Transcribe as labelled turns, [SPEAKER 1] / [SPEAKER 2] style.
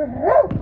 [SPEAKER 1] Uhum.